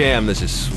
Damn, this is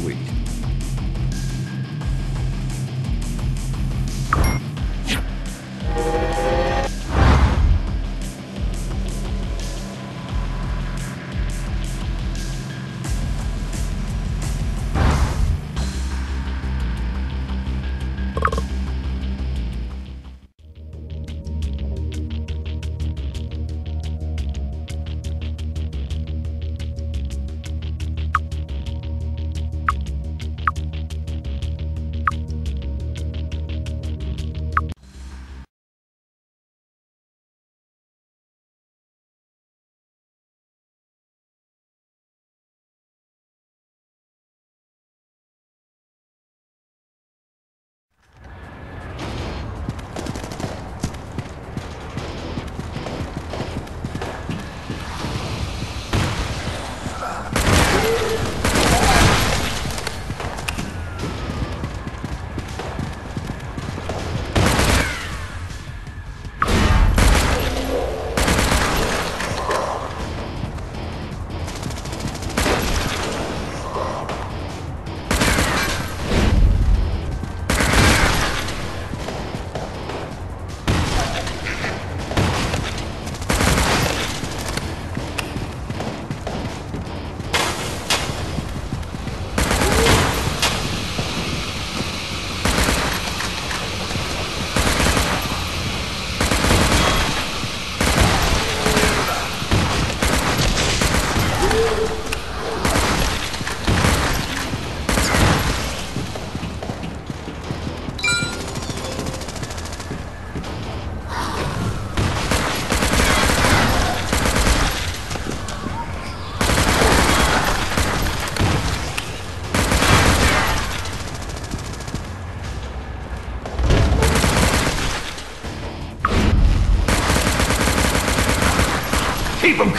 them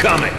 coming!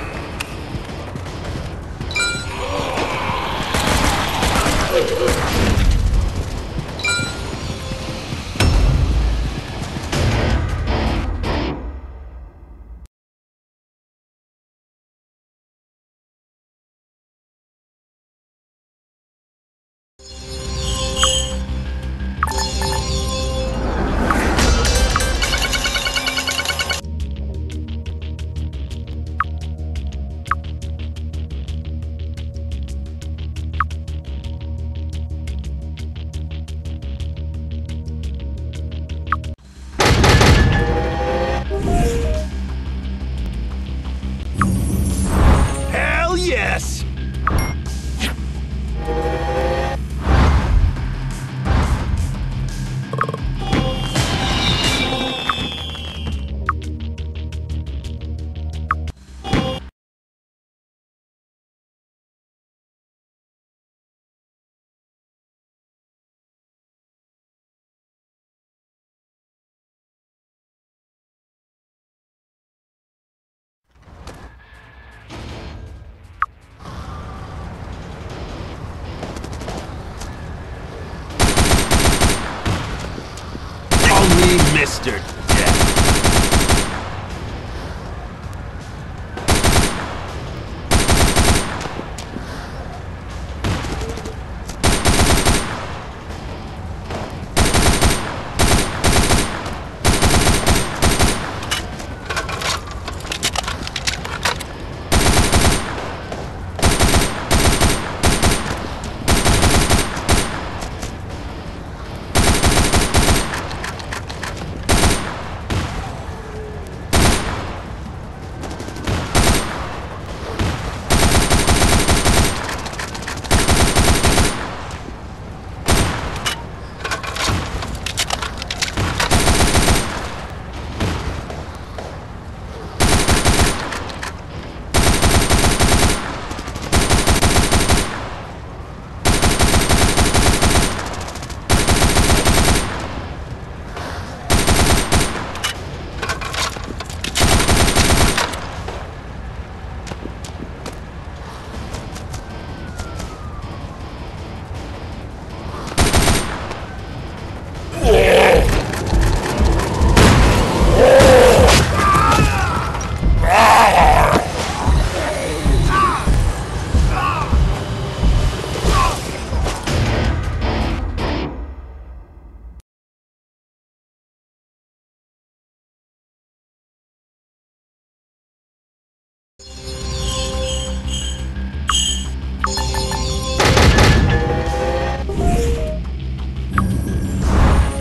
Me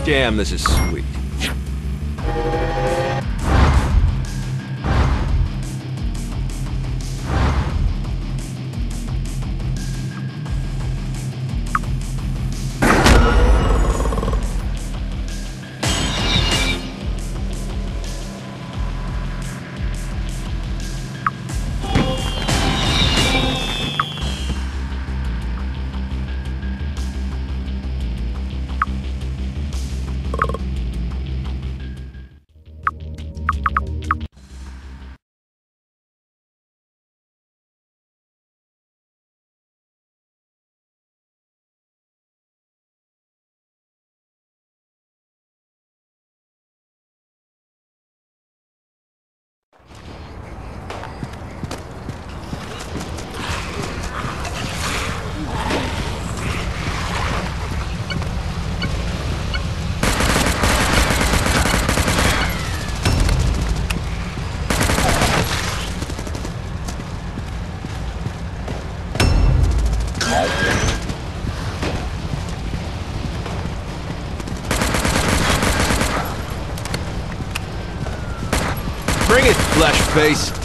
Damn, this is sweet. Face.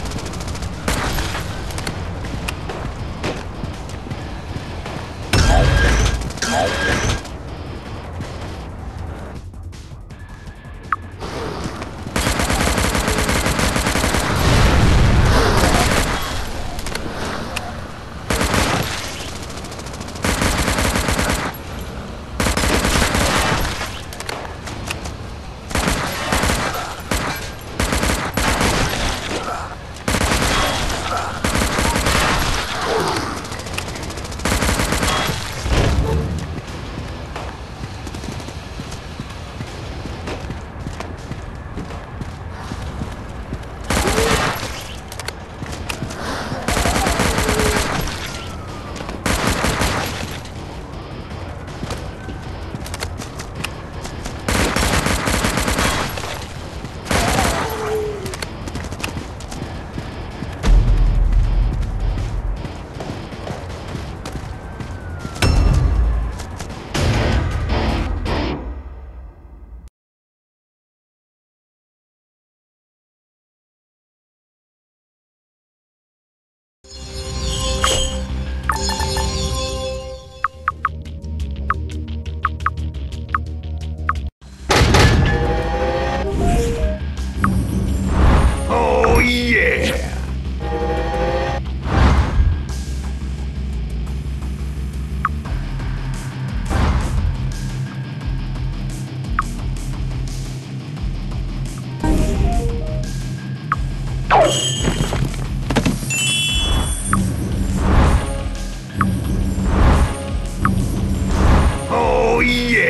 Oh, yeah!